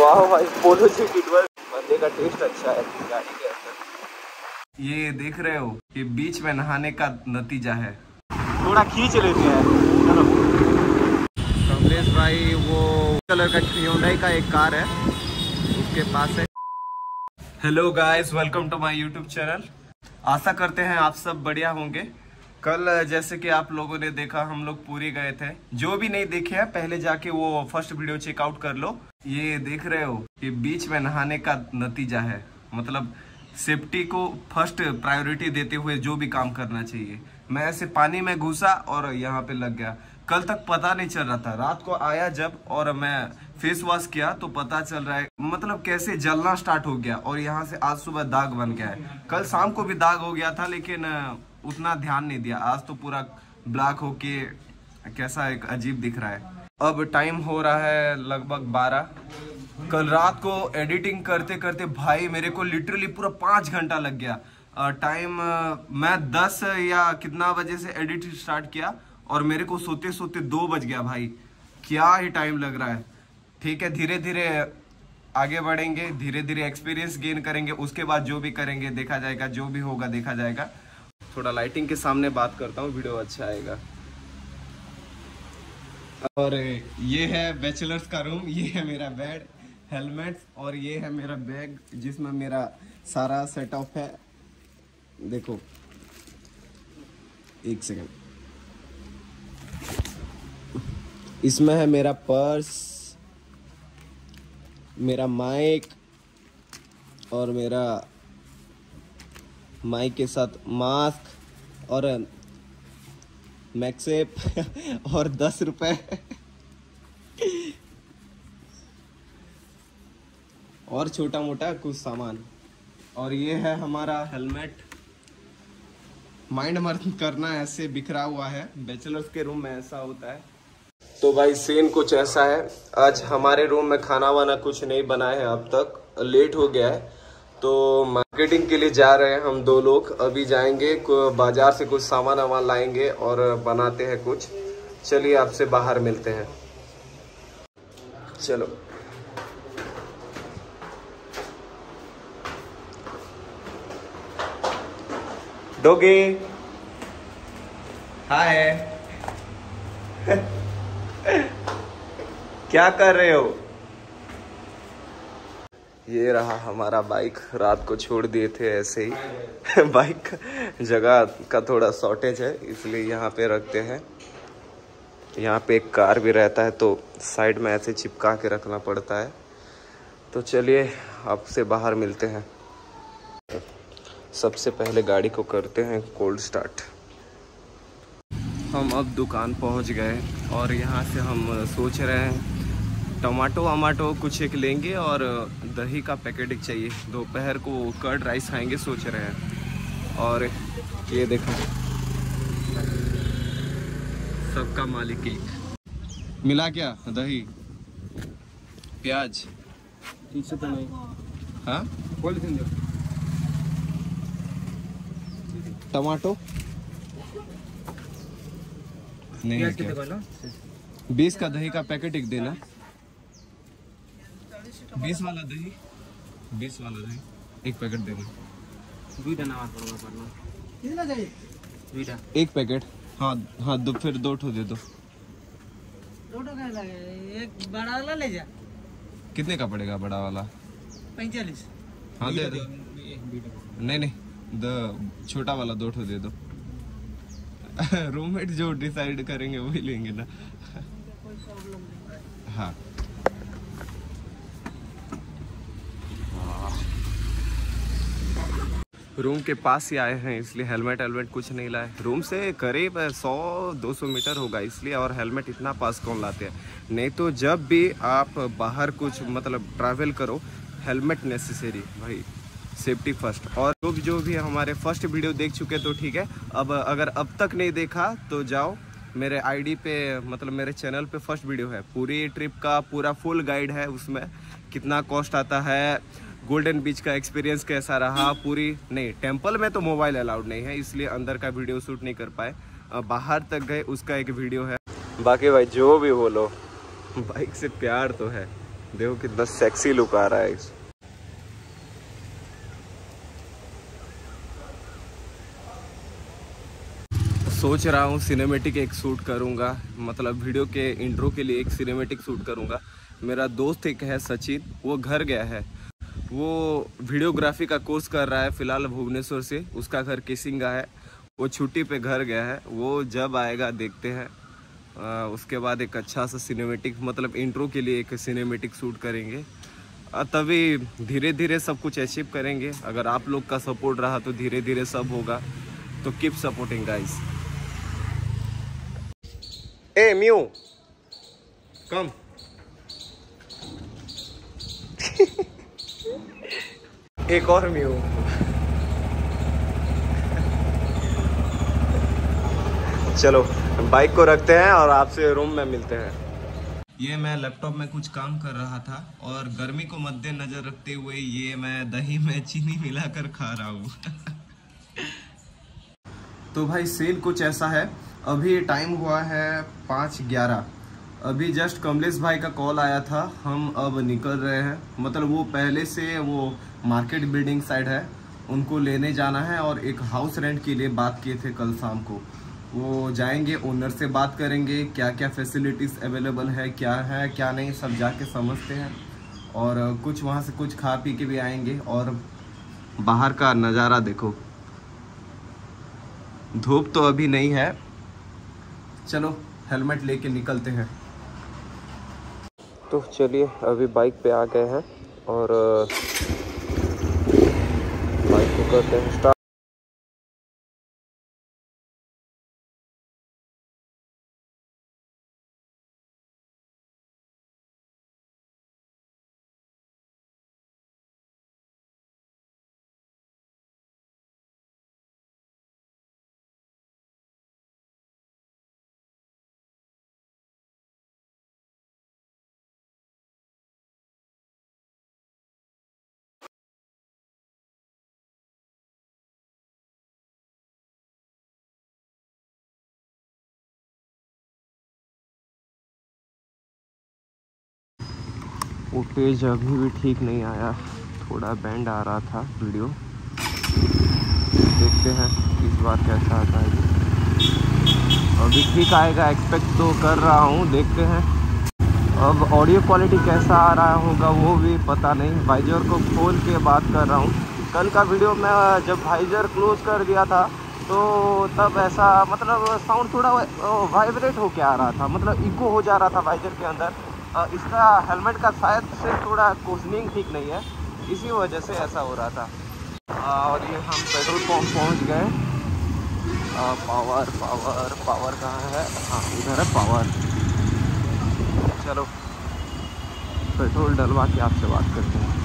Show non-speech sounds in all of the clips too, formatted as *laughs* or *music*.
वाह भाई पोलो जी बंदे का टेस्ट अच्छा है गाड़ी के अंदर। ये देख रहे हो ये बीच में नहाने का नतीजा है। थोड़ा खींच लेते हैं। चलो। कमलेश भाई वो कलर का Hyundai का एक कार है। उसके पास है। Hello guys welcome to my YouTube channel आशा करते हैं आप सब बढ़िया होंगे। कल जैसे कि आप लोगों ने देखा हम लोग पूरी गए थे। जो भी नहीं देखे हैं पहले जाके वो फ़र्स्ट वीडियो चेकआउट कर लो। ये देख रहे हो ये बीच में नहाने का नतीजा है। मतलब सेफ्टी को फ़र्स्ट प्रायोरिटी देते हुए जो भी काम करना चाहिए। मैं ऐसे पानी में घुसा और यहाँ पे लग गया। कल तक पता नहीं चल रहा था। रात को आया जब और मैं फेस वॉश किया तो पता चल रहा है मतलब कैसे जलना स्टार्ट हो गया और यहाँ से आज सुबह दाग बन गया है। कल शाम को भी दाग हो गया था लेकिन, उतना ध्यान नहीं दिया। आज तो पूरा ब्लैक होके कैसा एक अजीब दिख रहा है। अब टाइम हो रहा है लगभग बारह। कल रात को एडिटिंग करते करते भाई मेरे को लिटरली पूरा पाँच घंटा लग गया। टाइम मैं दस या कितना बजे से एडिट स्टार्ट किया और मेरे को सोते सोते दो बज गया भाई। क्या ही टाइम लग रहा है। ठीक है धीरे धीरे आगे बढ़ेंगे धीरे धीरे एक्सपीरियंस गेन करेंगे, उसके बाद जो भी करेंगे, देखा जाएगा, जो भी होगा, देखा जाएगा। थोड़ा लाइटिंग के सामने बात करता हूँ वीडियो अच्छा आएगा। और ये है बैचलर्स का रूम ये है मेरा बेड हेलमेट और ये है मेरा बैग जिसमें मेरा सारा सेटअप है। देखो। एक सेकंड इसमें है मेरा पर्स मेरा माइक और मेरा माइक के साथ मास्क और मैक्सेप *laughs* और दस रुपए। और छोटा मोटा कुछ सामान। और ये है हमारा हेलमेट। माइंड मर्द करना, ऐसे बिखरा हुआ है। बैचलर्स के रूम में ऐसा होता है। तो भाई सीन कुछ ऐसा है। आज हमारे रूम में खाना वाना कुछ नहीं बना है अब तक। लेट हो गया है। तो मार्केटिंग के लिए जा रहे हैं हम दो लोग। अभी जाएँगे बाज़ार से कुछ सामान वामान लाएँगे और बनाते हैं कुछ। चलिए आपसे बाहर मिलते हैं। चलो। डोगी। हाय। *laughs* क्या कर रहे हो? ये रहा हमारा बाइक रात को छोड़ दिए थे ऐसे ही। *laughs* बाइक जगह का थोड़ा शॉर्टेज है, इसलिए यहाँ पे रखते हैं। यहाँ पे एक कार भी रहता है तो साइड में ऐसे चिपका के रखना पड़ता है। तो चलिए, आपसे बाहर मिलते हैं। सबसे पहले गाड़ी को करते हैं कोल्ड स्टार्ट हम अब दुकान पहुँच गए और यहाँ से हम सोच रहे हैं टमाटो वमाटो कुछ एक लेंगे और दही का पैकेट एक चाहिए। दोपहर को कर्ड राइस खाएँगे सोच रहे हैं। और ये देखो। सबका मालिक केक मिला क्या दही? प्याज? तो नहीं। हाँ? टमाटो? नहीं बीस का दही का पैकेट एक देना। बीस वाला दही बीस वाला दही एक पैकेट देना दुईटा नाम पड़वा पड़ना कितना चाहिए? दुईटा एक पैकेट। हाँ हाँ दो फिर दो ठो दे दो। दो टका लगे। एक बड़ा वाला ले जा। कितने का पड़ेगा बड़ा वाला? पैंतालीस। हाँ दे दो। नहीं नहीं द छोटा वाला दो ठो दे दो। *laughs* रूममेट जो डिसाइड करेंगे वही लेंगे ना। हाँ। रूम के पास ही आए हैं, इसलिए हेलमेट हेलमेट कुछ नहीं लाए। रूम से करीब 100-200 मीटर होगा, इसलिए और हेलमेट इतना पास कौन लाते हैं? नहीं तो जब भी आप बाहर कुछ मतलब ट्रैवल करो, हेलमेट नेसेसरी भाई। सेफ्टी फ़र्स्ट और भी, जो भी हमारे फ़र्स्ट वीडियो देख चुके तो ठीक है। अब अगर अब तक नहीं देखा तो जाओ। मेरे आईडी पे मतलब मेरे चैनल पे फ़र्स्ट वीडियो है। पूरी ट्रिप का पूरा फुल गाइड है उसमें। कितना कॉस्ट आता है गोल्डन बीच का एक्सपीरियंस कैसा रहा? पूरी नहीं टेंपल में तो मोबाइल अलाउड नहीं है इसलिए अंदर का वीडियो शूट नहीं कर पाए। बाहर तक गए उसका एक वीडियो है। बाकी भाई जो भी बोलो बाइक से प्यार तो है। देखो कितना सेक्सी लुक आ रहा है इस। सोच रहा हूँ सिनेमेटिक एक शूट करूँगा। मतलब वीडियो के इंट्रो के लिए एक सिनेमेटिक शूट करूँगा। मेरा दोस्त एक है सचिन वो घर गया है। वो वीडियोग्राफी का कोर्स कर रहा है फ़िलहाल भुवनेश्वर से। उसका घर किसिंगा है। वो छुट्टी पे घर गया है। वो जब आएगा देखते हैं। उसके बाद एक अच्छा सा सिनेमेटिक मतलब इंट्रो के लिए एक सिनेमेटिक शूट करेंगे। तभी धीरे धीरे सब कुछ अचीव करेंगे। अगर आप लोग का सपोर्ट रहा तो धीरे धीरे सब होगा। तो कीप सपोर्टिंग गाइस ए म्यू। कम *laughs* एक और म्यू चलो बाइक को रखते हैं और आपसे रूम में मिलते हैं। ये मैं लैपटॉप में कुछ काम कर रहा था और गर्मी को मद्देनजर रखते हुए ये मैं दही में चीनी मिलाकर खा रहा हूँ। *laughs* तो भाई सीन कुछ ऐसा है। अभी टाइम हुआ है पाँच ग्यारह। अभी जस्ट कमलेश भाई का कॉल आया था, हम अब निकल रहे हैं। मतलब वो पहले से वो मार्केट बिल्डिंग साइड है, उनको लेने जाना है और एक हाउस रेंट के लिए बात किए थे कल शाम को। वो जाएँगे ओनर से बात करेंगे क्या क्या फैसिलिटीज़ अवेलेबल है, क्या है, क्या नहीं, सब जाके समझते हैं। और कुछ वहाँ से कुछ खा पी के भी आएँगे और बाहर का नज़ारा देखो। धूप तो अभी नहीं है। चलो हेलमेट लेके निकलते हैं। तो चलिए अभी बाइक पे आ गए हैं और बाइक को करते हैं स्टार्ट फुटेज अभी भी ठीक नहीं आया, थोड़ा बैंड आ रहा था वीडियो देखते हैं इस बार कैसा आता है। अभी ठीक आएगा एक्सपेक्ट तो कर रहा हूँ, देखते हैं। अब ऑडियो क्वालिटी कैसा आ रहा होगा, वो भी पता नहीं। वाइजर को खोल के बात कर रहा हूँ। कल का वीडियो मैं, जब वाइजर क्लोज कर दिया था तो तब ऐसा मतलब साउंड थोड़ा वाइब्रेट होके आ रहा था। मतलब इको हो जा रहा था वाइजर के अंदर। इसका हेलमेट का शायद से थोड़ा कोजनिंग ठीक नहीं है। इसी वजह से ऐसा हो रहा था। और ये हम पेट्रोल पंप पहुँच गए। पावर पावर पावर कहाँ है? हाँ इधर है पावर चलो, पेट्रोल डलवा के आपसे बात करते हैं।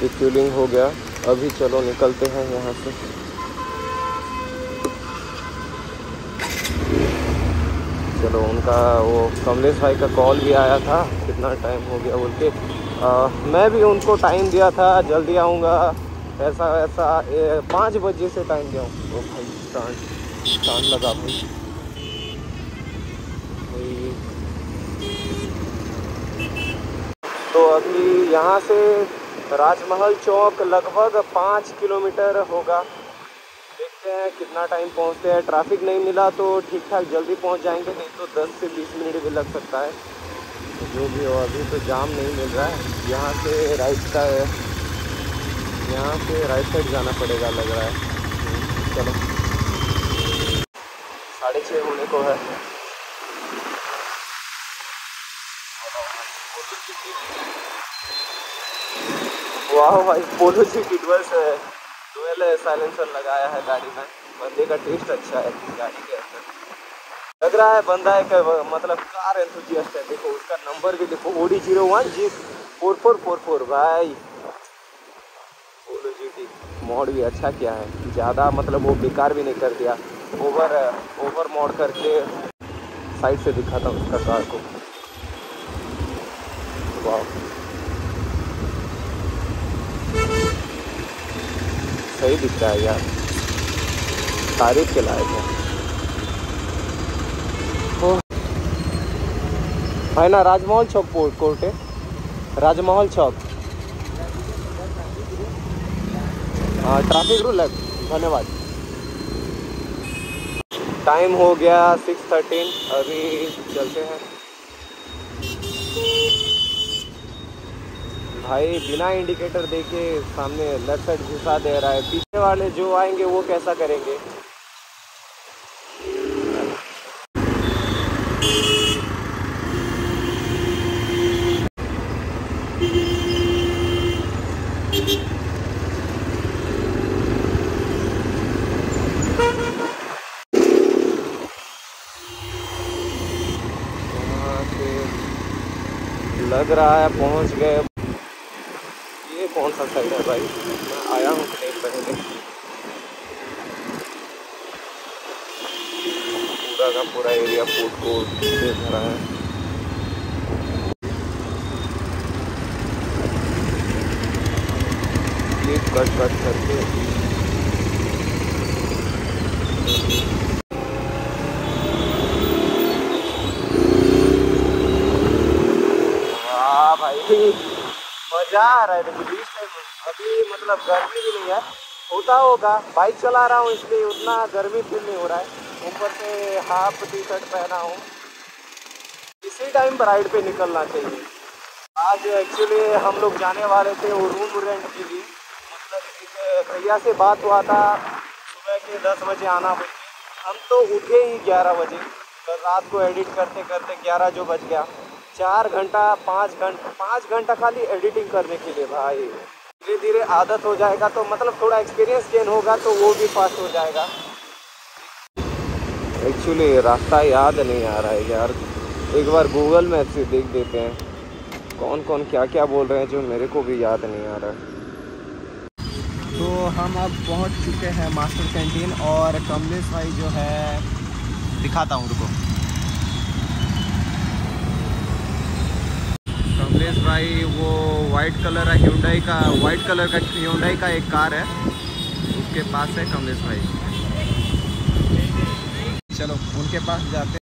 रिफ्यूलिंग हो गया। अभी चलो निकलते हैं यहाँ से। चलो, उनका वो कमलेश भाई का कॉल भी आया था। कितना टाइम हो गया बोल के। मैं भी उनको टाइम दिया था, जल्दी आऊँगा। ऐसा वैसा पाँच बजे से टाइम दिया तो भाई स्टांड स्टांड लगा भाई। तो अभी यहाँ से राजमहल चौक लगभग पाँच किलोमीटर होगा। देखते हैं, कितना टाइम पहुँचते हैं ट्रैफ़िक नहीं मिला तो ठीक ठाक जल्दी पहुँच जाएँगे, नहीं तो 10 से 20 मिनट भी लग सकता है। जो भी हो, अभी तो जाम नहीं मिल रहा है। यहाँ से राइट का यहाँ से राइट साइड जाना पड़ेगा लग रहा है। चलो। साढ़े छः होने को है। वाह भाई पोलो जी किडवर्स है। डुअल साइलेंसर लगाया है गाड़ी में। बंदे का टेस्ट अच्छा है गाड़ी के अंदर। लग रहा है बंदा एक मतलब कार एंथुजियास्ट है। देखो, उसका नंबर भी देखो OD zero one G four four four four भाई। मॉड भी अच्छा किया है। ज़्यादा मतलब वो बेकार भी नहीं कर दिया। ओवर ओवर मॉड करके साइड से दिखा था उसका कार को। वाह सही दिख रहा है यार। तारीफ़ के लायक है भाई ना, राजमहल चौक कोर्ट है। राजमहल चौक। हाँ ट्रैफ़िक रूल है। धन्यवाद। टाइम हो गया सिक्स थर्टीन अभी चलते हैं। भाई, बिना इंडिकेटर देके सामने लेफ़्ट साइड घुसा दे रहा है। पीछे वाले जो आएँगे, वो कैसा करेंगे? लग रहा है पहुँच गए। कौन सा साइड है भाई मैं आया हूँ कहीं पहले पूरा का पूरा एरिया फ़ूड कोर्ट से भरा है कट कट करके हाँ भाई आ रहा है, देखो, बीच में अभी मतलब गर्मी भी नहीं है, होता होगा। बाइक चला रहा हूँ, इसलिए उतना गर्मी फील नहीं हो रहा है। ऊपर से हाफ़ टी शर्ट पहना हूँ। इसी टाइम राइड पे निकलना चाहिए। आज एक्चुअली हम लोग जाने वाले थे वो रूम रेंट के लिए। मतलब भैया से बात हुआ था, सुबह के दस बजे आना के। हम तो उठे ही ग्यारह बजे। रात को एडिट करते करते ग्यारह जो बज गया। चार घंटा, पाँच घंटा पाँच घंटा खाली एडिटिंग करने के लिए भाई। धीरे धीरे आदत हो जाएगा तो मतलब थोड़ा एक्सपीरियंस गेन होगा तो वो भी फास्ट हो जाएगा। एक्चुअली रास्ता याद नहीं आ रहा है यार। एक बार गूगल मैप से देख देते हैं। कौन कौन क्या क्या बोल रहे हैं जो मेरे को भी याद नहीं आ रहा। तो हम अब पहुँच चुके हैं मास्टर कैंटीन और कमलेश भाई जो है, दिखाता हूँ, रुको। कमलेश भाई, वो वाइट कलर है, hyundai का वाइट कलर का, hyundai का एक कार है। उसके पास है कमलेश भाई। चलो, उनके पास जाते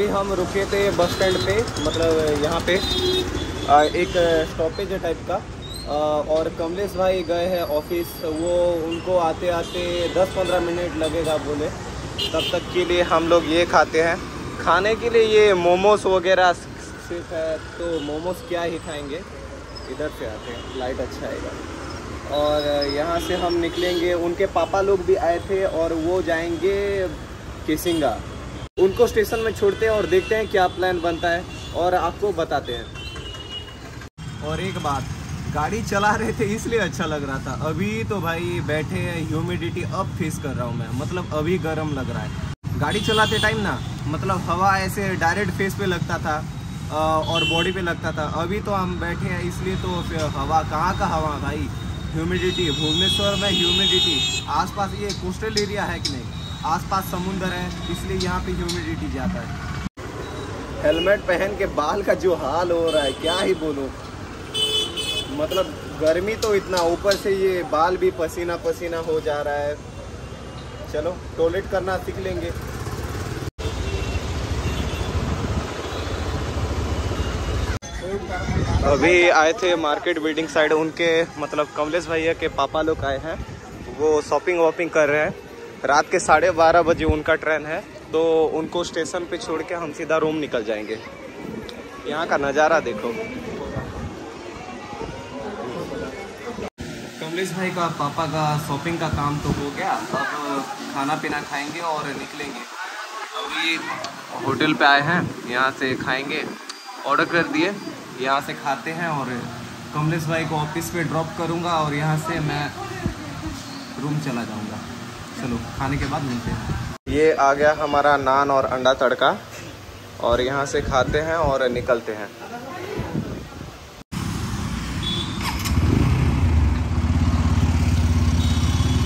अभी हम रुके थे बस स्टैंड पे मतलब यहाँ पे एक स्टॉपेज है टाइप का और कमलेश भाई गए हैं ऑफ़िस वो उनको आते आते 10-15 मिनट लगेगा बोले। तब तक के लिए हम लोग ये खाते हैं। खाने के लिए ये मोमोज वगैरह सिर्फ़ है तो मोमोज क्या ही खाएँगे? इधर से आते हैं लाइट अच्छा आएगा। और यहाँ से हम निकलेंगे, उनके पापा लोग भी आए थे और वो जाएँगे किसिंगा। उनको स्टेशन में छोड़ते हैं और देखते हैं क्या प्लान बनता है और आपको बताते हैं। और एक बात, गाड़ी चला रहे थे इसलिए अच्छा लग रहा था। अभी तो भाई बैठे हैं ह्यूमिडिटी अब फेस कर रहा हूँ मैं। मतलब अभी गर्म लग रहा है। गाड़ी चलाते टाइम ना मतलब हवा ऐसे डायरेक्ट फेस पे लगता था और बॉडी पे लगता था। अभी तो हम बैठे हैं, इसलिए तो हवा, कहाँ का हवा भाई? ह्यूमिडिटी भुवनेश्वर में ह्यूमिडिटी आसपास ये कोस्टल एरिया है कि नहीं? आसपास समुंदर है, इसलिए यहाँ पे ह्यूमिडिटी ज़्यादा है। हेलमेट पहन के बाल का जो हाल हो रहा है, क्या ही बोलूँ। मतलब गर्मी तो इतना, ऊपर से ये बाल भी पसीना पसीना हो जा रहा है। चलो टॉयलेट करना सीख लेंगे। अभी आए थे मार्केट बिल्डिंग साइड उनके मतलब कमलेश भैया के पापा लोग आए हैं। वो शॉपिंग वॉपिंग कर रहे हैं। रात के साढ़े बारह बजे उनका ट्रेन है तो उनको स्टेशन पे छोड़ के हम सीधा रूम निकल जाएँगे। यहाँ का नज़ारा देखो। कमलेश भाई का पापा का शॉपिंग का काम तो हो गया, अब खाना पीना खाएँगे और निकलेंगे। अभी होटल पे आए हैं, यहाँ से खाएँगे। ऑर्डर कर दिए, यहाँ से खाते हैं और कमलेश भाई को ऑफ़िस पे ड्रॉप करूँगा और यहाँ से मैं रूम चला जाऊँगा। चलो खाने के बाद मिलते हैं। ये आ गया हमारा नान और अंडा तड़का और यहाँ से खाते हैं और निकलते हैं।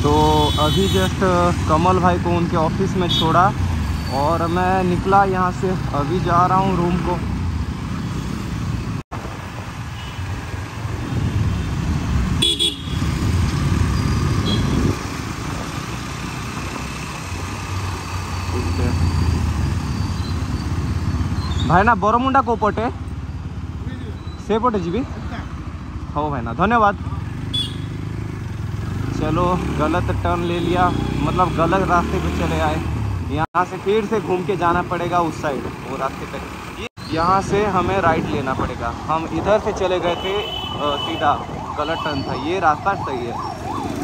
तो अभी जस्ट कमल भाई को उनके ऑफ़िस में छोड़ा और मैं निकला यहाँ से। अभी जा रहा हूँ रूम को। ଭାଇନା ବରମୁଣ୍ଡା କେଉଁ ପଟେ ସେପଟେ ଯିବି ହଉ भाईना धन्यवाद चलो गलत टर्न ले लिया मतलब गलत रास्ते पे चले आए यहाँ से फिर से घूम के जाना पड़ेगा उस साइड वो रास्ते पे यहाँ से हमें राइट लेना पड़ेगा हम इधर से चले गए थे अ, सीधा गलत टर्न था ये रास्ता सही है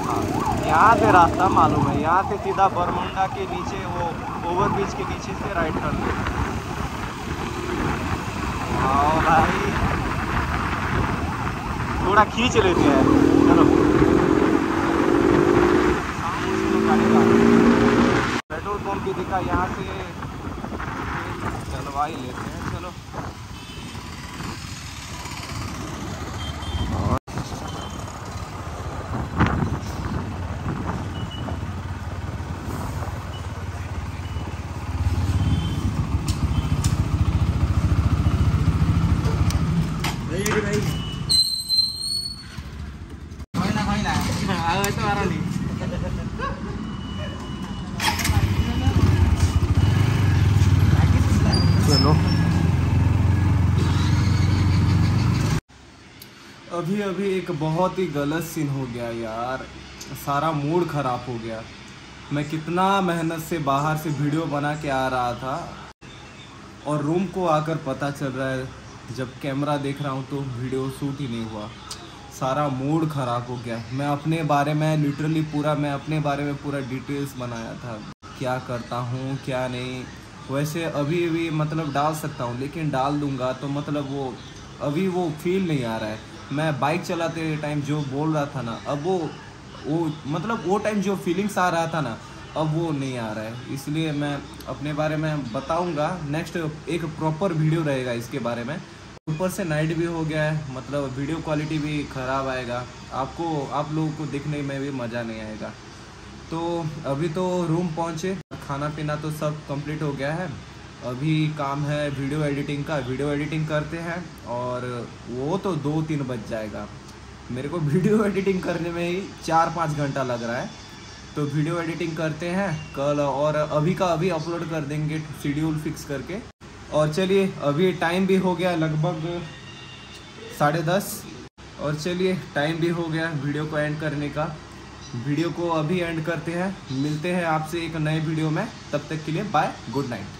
हाँ यहाँ से रास्ता मालूम है यहाँ से सीधा बरमुंडा के नीचे वो ओवर ब्रिज के नीचे से राइट टर्न लेना थोड़ा खींच लेते हैं चलो। पेट्रोल पंप भी दिखा, यहाँ से चलवा ही लेते हैं, चलो। Khoy चलो। अभी अभी एक बहुत ही गलत सीन हो गया यार। सारा मूड खराब हो गया। मैं कितना मेहनत से बाहर से वीडियो बना के आ रहा था और रूम को आकर पता चल रहा है जब कैमरा देख रहा हूँ तो वीडियो शूट ही नहीं हुआ। सारा मूड ख़राब हो गया। मैं अपने बारे में लिटरली पूरा, मैं अपने बारे में पूरा डिटेल्स बनाया था। क्या करता हूँ, क्या नहीं। वैसे अभी भी मतलब डाल सकता हूँ, लेकिन डाल दूँगा तो मतलब वो, अभी वो फील नहीं आ रहा है। मैं बाइक चलाते टाइम जो बोल रहा था ना, अब वो वो मतलब वो टाइम जो फीलिंग्स आ रहा था ना, अब वो नहीं आ रहा है। इसलिए मैं अपने बारे में बताऊँगा। नेक्स्ट एक प्रॉपर वीडियो रहेगा इसके बारे में। ऊपर से नाइट भी हो गया है मतलब वीडियो क्वालिटी भी ख़राब आएगा। आपको, आप लोगों को देखने में भी मज़ा नहीं आएगा। तो अभी तो रूम पहुँचे, खाना पीना तो सब कंप्लीट हो गया है। अभी काम है वीडियो एडिटिंग का वीडियो एडिटिंग करते हैं और वो तो दो तीन बज जाएगा। मेरे को वीडियो एडिटिंग *laughs* करने में ही चार पाँच घंटा लग रहा है। तो वीडियो एडिटिंग करते हैं, कल और अभी का अभी अपलोड कर देंगे शेड्यूल फिक्स करके। और चलिए, अभी टाइम भी हो गया लगभग साढ़े दस। और चलिए टाइम भी हो गया वीडियो को एंड करने का। वीडियो को अभी एंड करते हैं। मिलते हैं आपसे एक नए वीडियो में। तब तक के लिए बाय गुड नाइट